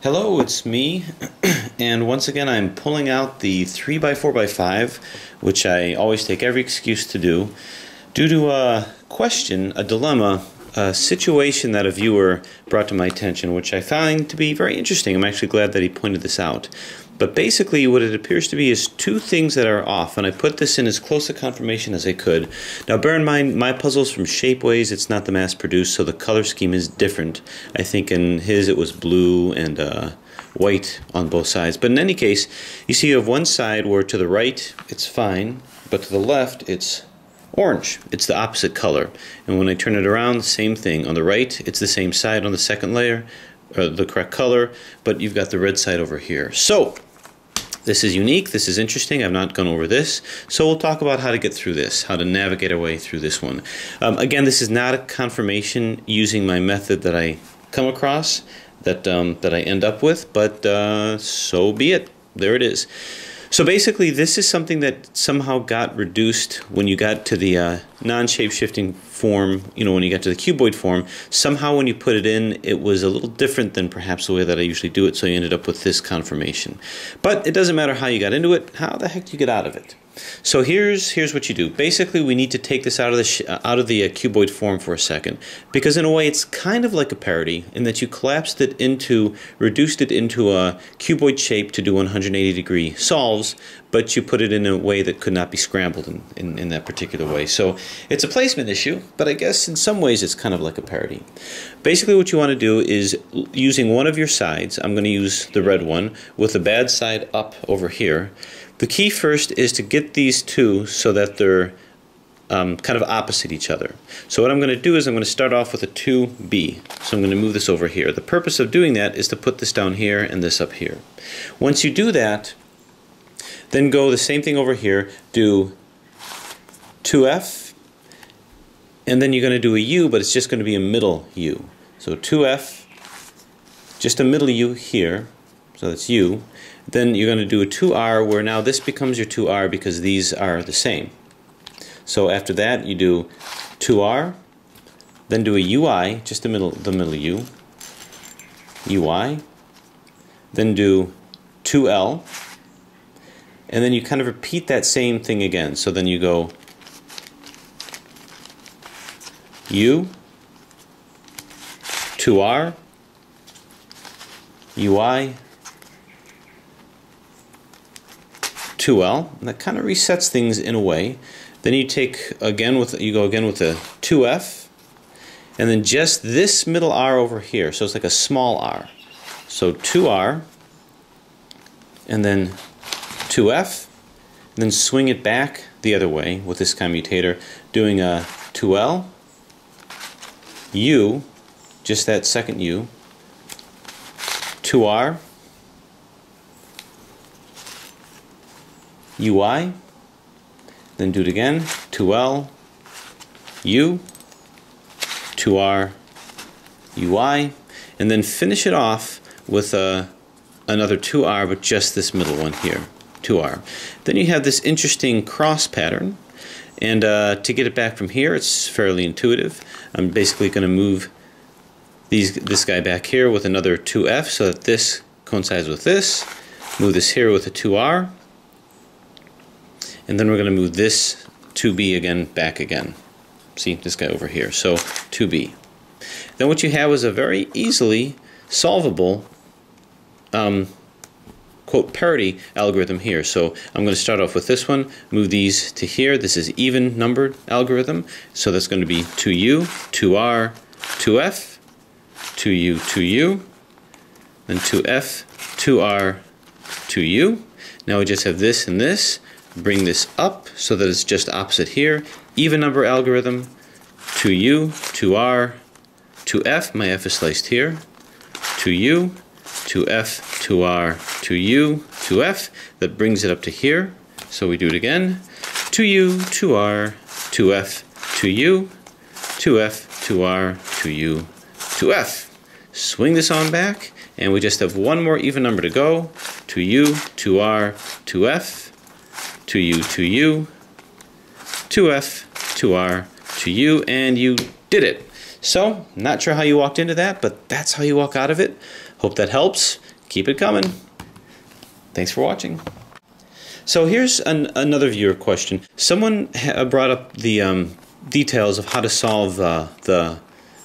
Hello, it's me, and once again I'm pulling out the 3x4x5, which I always take every excuse to do, due to a question, a dilemma, a situation that a viewer brought to my attention, which I found to be very interesting. I'm actually glad that he pointed this out. But basically, what it appears to be is two things that are off, and I put this in as close a confirmation as I could. Now, bear in mind, my puzzle's from Shapeways, it's not the mass produced, so the color scheme is different. I think in his it was blue and uh, white on both sides. But in any case, you see you have one side where to the right it's fine, but to the left it's orange. It's the opposite color. And when I turn it around, same thing. On the right, it's the same side on the second layer, uh, the correct color, but you've got the red side over here. So, this is unique, this is interesting, I've not gone over this, so we'll talk about how to get through this, how to navigate our way through this one. Um, again, this is not a confirmation using my method that I come across, that, um, that I end up with, but uh, so be it. There it is. So basically, this is something that somehow got reduced when you got to the uh, non-shape shifting form, you know, when you got to the cuboid form. Somehow when you put it in, it was a little different than perhaps the way that I usually do it, so you ended up with this conformation. But it doesn't matter how you got into it, how the heck do you get out of it? So here's here's what you do. Basically, we need to take this out of the out of the uh, cuboid form for a second, because in a way it's kind of like a parity in that you collapsed it into, reduced it into a cuboid shape to do 180 degree solves, but you put it in a way that could not be scrambled in, in, in that particular way. So it's a placement issue, but I guess in some ways it's kind of like a parity. Basically, what you want to do is using one of your sides. I'm going to use the red one with the bad side up over here. The key first is to get these two so that they're um, kind of opposite each other. So what I'm going to do is I'm going to start off with a 2B. So I'm going to move this over here. The purpose of doing that is to put this down here and this up here. Once you do that, then go the same thing over here, do 2F, and then you're going to do a U, but it's just going to be a middle U. So 2F, just a middle U here, so that's U, then you're going to do a 2R where now this becomes your 2R because these are the same. So after that you do 2R, then do a UI, just the middle, the middle U, UI, then do 2L, and then you kind of repeat that same thing again. So then you go U, 2R, UI, 2L. And that kind of resets things in a way. Then you take again with you go again with a 2F, and then just this middle R over here. So it's like a small R. So 2R, and then 2F, and then swing it back the other way with this commutator, doing a 2L, U, just that second U, 2R, UI, then do it again, 2L, U, 2R, UI, and then finish it off with a, another 2R, but just this middle one here, 2R. Then you have this interesting cross pattern, and uh, to get it back from here, it's fairly intuitive. I'm basically going to move these, this guy back here with another 2F so that this coincides with this. Move this here with a 2R, and then we're going to move this 2b again back again. See this guy over here. So 2b. Then what you have is a very easily solvable um, quote parity algorithm here. So I'm going to start off with this one, move these to here. This is even numbered algorithm. So that's going to be 2u, 2r, 2f, 2u, 2u, then 2f, 2r, 2u. Now we just have this and this bring this up so that it's just opposite here. Even number algorithm, 2u, 2r, 2f, my f is sliced here, 2u, 2f, 2r, 2u, 2f, that brings it up to here. So we do it again, 2u, 2r, 2f, 2u, 2f, 2r, 2u, 2f. Swing this on back, and we just have one more even number to go, 2u, 2r, 2f, 2u, 2u, 2f, 2r, 2u, and you did it. So, not sure how you walked into that, but that's how you walk out of it. Hope that helps. Keep it coming. Thanks for watching. So here's an, another viewer question. Someone brought up the um, details of how to solve uh, the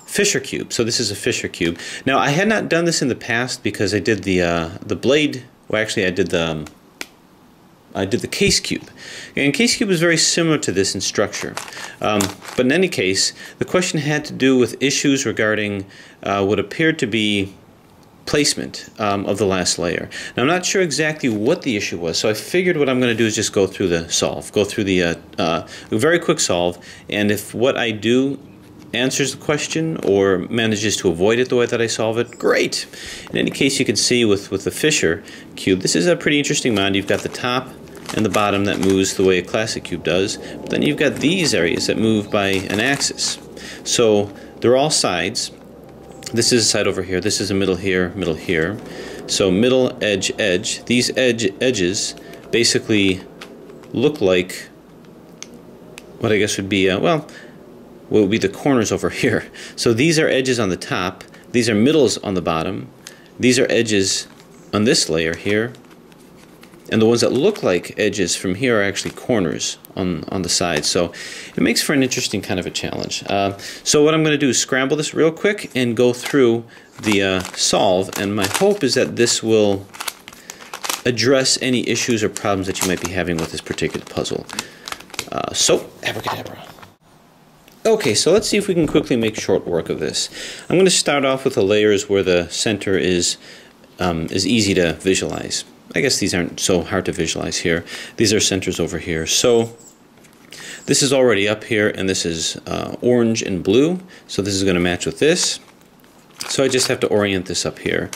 Fisher cube. So this is a Fisher cube. Now I had not done this in the past because I did the uh, the blade. Well, actually, I did the um, I did the case cube. And case cube is very similar to this in structure. Um, but in any case, the question had to do with issues regarding uh, what appeared to be placement um, of the last layer. Now I'm not sure exactly what the issue was, so I figured what I'm going to do is just go through the solve, go through the uh, uh, very quick solve, and if what I do answers the question or manages to avoid it the way that I solve it, great. In any case, you can see with, with the Fisher cube, this is a pretty interesting mod. You've got the top and the bottom that moves the way a classic cube does, but then you've got these areas that move by an axis. So they're all sides. This is a side over here, this is a middle here, middle here. So middle, edge, edge. These edge edges basically look like what I guess would be, uh, well, what would be the corners over here. So these are edges on the top, these are middles on the bottom, these are edges on this layer here, and the ones that look like edges from here are actually corners on, on the side. So it makes for an interesting kind of a challenge. Uh, so what I'm going to do is scramble this real quick and go through the uh, solve, and my hope is that this will address any issues or problems that you might be having with this particular puzzle. Uh, so, abracadabra. Okay, so let's see if we can quickly make short work of this. I'm going to start off with the layers where the center is, um, is easy to visualize. I guess these aren't so hard to visualize here. These are centers over here. So this is already up here, and this is uh, orange and blue. So this is going to match with this. So I just have to orient this up here.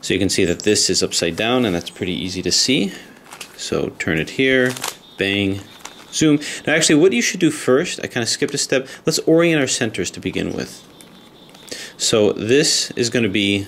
So you can see that this is upside down, and that's pretty easy to see. So turn it here, bang, zoom. Now actually what you should do first, I kind of skipped a step, let's orient our centers to begin with. So this is going to be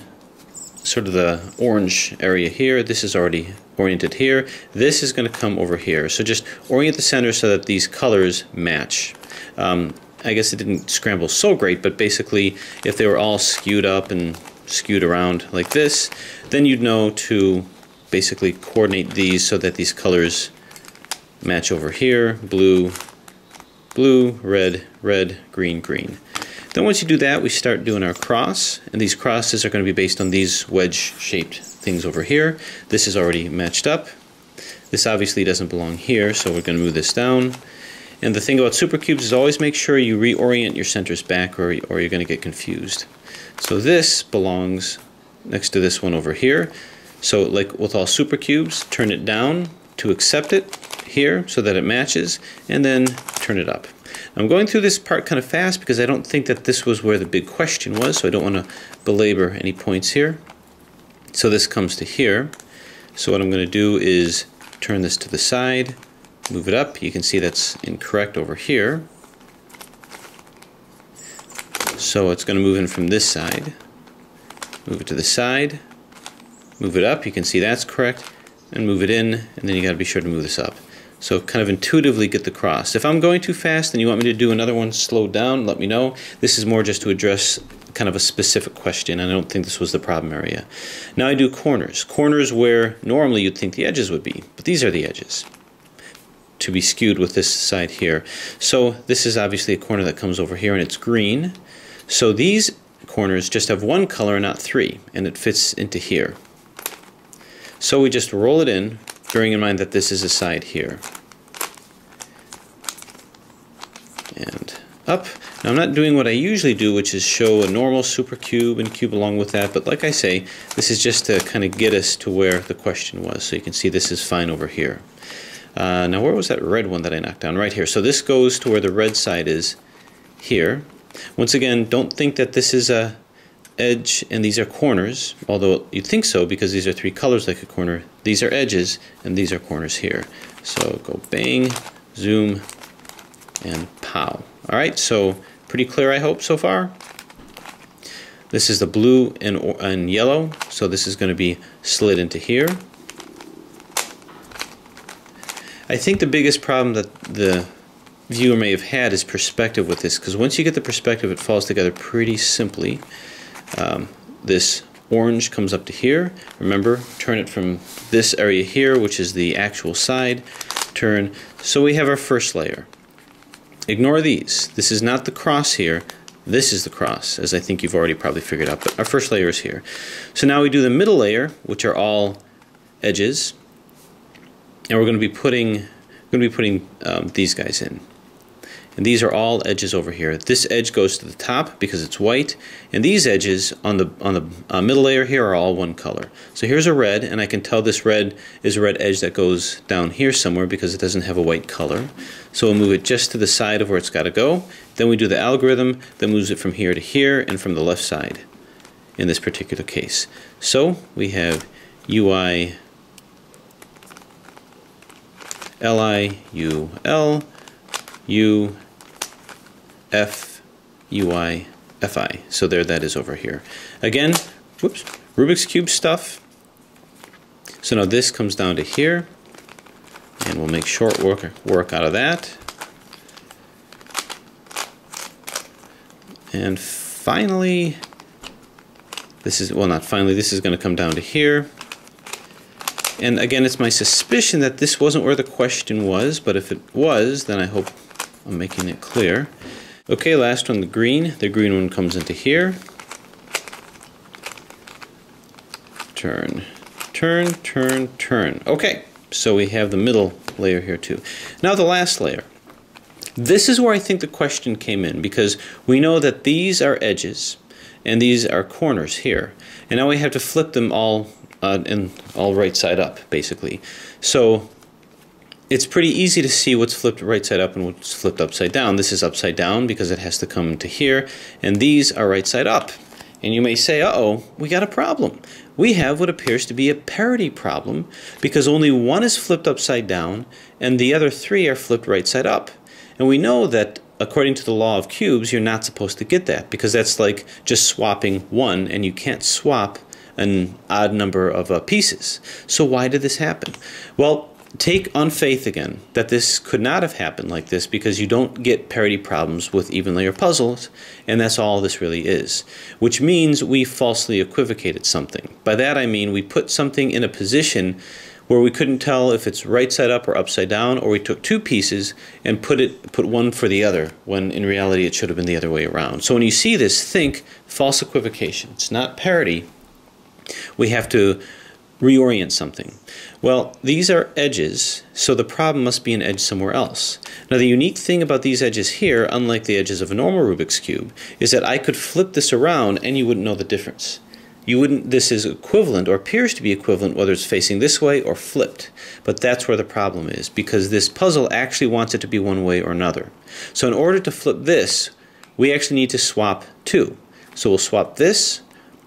sort of the orange area here. This is already oriented here. This is going to come over here. So just orient the center so that these colors match. Um, I guess it didn't scramble so great, but basically if they were all skewed up and skewed around like this, then you'd know to basically coordinate these so that these colors match over here, blue, blue, red, red, green, green. Then once you do that, we start doing our cross, and these crosses are going to be based on these wedge-shaped things over here. This is already matched up. This obviously doesn't belong here, so we're going to move this down. And the thing about supercubes is always make sure you reorient your centers back or, or you're going to get confused. So this belongs next to this one over here. So like with all supercubes, turn it down to accept it, here so that it matches and then turn it up. I'm going through this part kind of fast because I don't think that this was where the big question was so I don't want to belabor any points here. So this comes to here. So what I'm going to do is turn this to the side, move it up. You can see that's incorrect over here. So it's going to move in from this side. Move it to the side, move it up. You can see that's correct. And move it in, and then you got to be sure to move this up. So kind of intuitively get the cross. If I'm going too fast and you want me to do another one slow down, let me know. This is more just to address kind of a specific question. I don't think this was the problem area. Now I do corners. Corners where normally you'd think the edges would be, but these are the edges to be skewed with this side here. So this is obviously a corner that comes over here and it's green. So these corners just have one color, not three, and it fits into here. So we just roll it in, bearing in mind that this is a side here. And up. Now I'm not doing what I usually do, which is show a normal super cube and cube along with that, but like I say, this is just to kind of get us to where the question was. So you can see this is fine over here. Uh, now where was that red one that I knocked down? Right here. So this goes to where the red side is here. Once again, don't think that this is a edge and these are corners, although you'd think so because these are three colors like a corner. These are edges and these are corners here. So go bang, zoom, and pow. All right, so pretty clear I hope so far. This is the blue and, and yellow, so this is going to be slid into here. I think the biggest problem that the viewer may have had is perspective with this, because once you get the perspective, it falls together pretty simply um, this orange comes up to here. Remember, turn it from this area here, which is the actual side, turn. So we have our first layer. Ignore these. This is not the cross here. This is the cross, as I think you've already probably figured out, but our first layer is here. So now we do the middle layer, which are all edges, and we're going to be putting, going to be putting um, these guys in. And these are all edges over here. This edge goes to the top because it's white, and these edges on the on the uh, middle layer here are all one color. So here's a red, and I can tell this red is a red edge that goes down here somewhere because it doesn't have a white color. So we'll move it just to the side of where it's got to go. Then we do the algorithm that moves it from here to here and from the left side in this particular case. So we have UI LI UL U F U I F I. So there that is over here. Again, whoops, Rubik's Cube stuff. So now this comes down to here, and we'll make short work, work out of that. And finally, this is, well not finally, this is going to come down to here. And again, it's my suspicion that this wasn't where the question was, but if it was, then I hope I'm making it clear. Okay, last one, the green. The green one comes into here. Turn, turn, turn, turn. Okay, so we have the middle layer here too. Now the last layer. This is where I think the question came in because we know that these are edges and these are corners here. And now we have to flip them all uh, and all right side up basically. So it's pretty easy to see what's flipped right side up and what's flipped upside down. This is upside down because it has to come to here, and these are right side up. And you may say, uh-oh, we got a problem. We have what appears to be a parity problem because only one is flipped upside down and the other three are flipped right side up. And we know that according to the law of cubes, you're not supposed to get that because that's like just swapping one and you can't swap an odd number of uh, pieces. So why did this happen? Well, take on faith again that this could not have happened like this because you don't get parity problems with even layer puzzles, and that's all this really is. Which means we falsely equivocated something. By that I mean we put something in a position where we couldn't tell if it's right side up or upside down, or we took two pieces and put it put one for the other, when in reality it should have been the other way around. So when you see this, think false equivocation. It's not parity. We have to reorient something. Well, these are edges, so the problem must be an edge somewhere else. Now the unique thing about these edges here, unlike the edges of a normal Rubik's Cube, is that I could flip this around and you wouldn't know the difference. You wouldn't, this is equivalent or appears to be equivalent whether it's facing this way or flipped. But that's where the problem is because this puzzle actually wants it to be one way or another. So in order to flip this, we actually need to swap two. So we'll swap this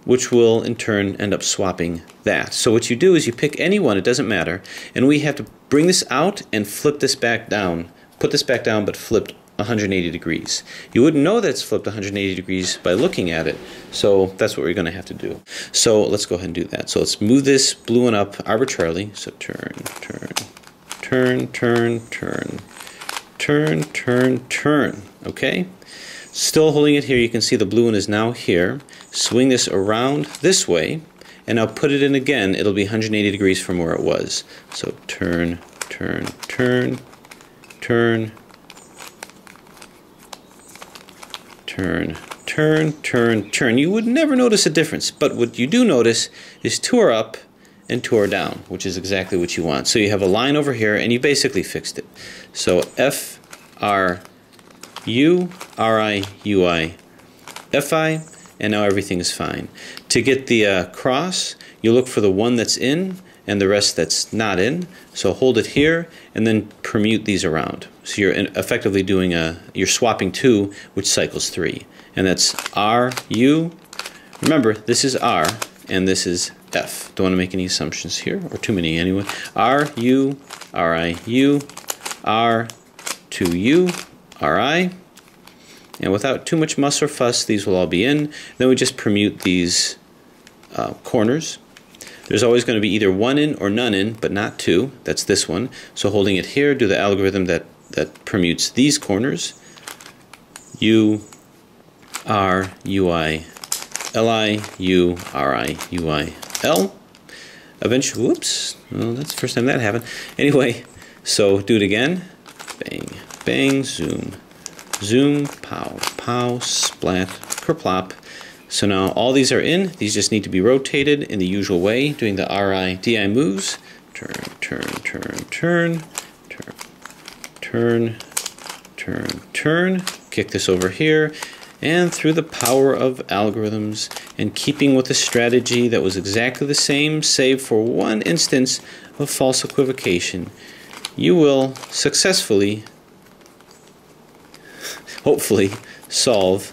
which will in turn end up swapping that. So what you do is you pick any one, it doesn't matter, and we have to bring this out and flip this back down. Put this back down but flipped 180 degrees. You wouldn't know that it's flipped 180 degrees by looking at it, so that's what we're going to have to do. So let's go ahead and do that. So let's move this blue one up arbitrarily. So turn, turn, turn, turn, turn, turn, turn, turn, okay? Still holding it here, you can see the blue one is now here. Swing this around this way, and I'll put it in again. It'll be 180 degrees from where it was. So turn, turn, turn, turn, turn, turn, turn, turn. You would never notice a difference, but what you do notice is two are up and two are down, which is exactly what you want. So you have a line over here, and you basically fixed it. So F, R, U, R, I, U, I, F, I, and now everything is fine. To get the uh, cross, you look for the one that's in and the rest that's not in. So hold it here and then permute these around. So you're effectively doing a, you're swapping two, which cycles three. And that's R, U. Remember, this is R and this is F. Don't want to make any assumptions here, or too many anyway. R, U, R, I, U, R, 2, U, R, I, and without too much muss or fuss, these will all be in. Then we just permute these uh, corners. There's always going to be either one in or none in, but not two. That's this one. So holding it here, do the algorithm that, that permutes these corners. U, R, UI, L-I-U-R-I-U-I-L. Eventually, whoops, well, that's the first time that happened. Anyway, so do it again. Bang, bang, zoom, zoom, pow, pow, splat, kerplop. So now all these are in. These just need to be rotated in the usual way, doing the R-I-D-I moves. Turn, turn, turn, turn, turn, turn, turn, turn. Kick this over here and through the power of algorithms and keeping with a strategy that was exactly the same save for one instance of false equivocation, you will successfully, hopefully, solve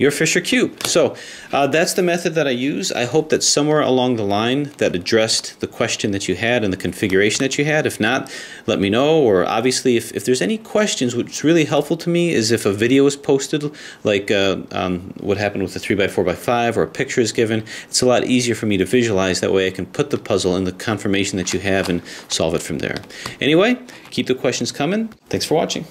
your Fisher cube. So uh, that's the method that I use. I hope that somewhere along the line that addressed the question that you had and the configuration that you had. If not, let me know. Or obviously, if, if there's any questions, what's really helpful to me is if a video is posted, like uh, um, what happened with the 3x4x5 or a picture is given, it's a lot easier for me to visualize. That way I can put the puzzle in the confirmation that you have and solve it from there. Anyway, keep the questions coming. Thanks for watching.